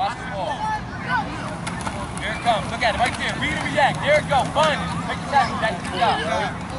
Watch the ball. There it comes. Look at it right there. Read and react. There it go. Find it. Make the tackle. That's the job.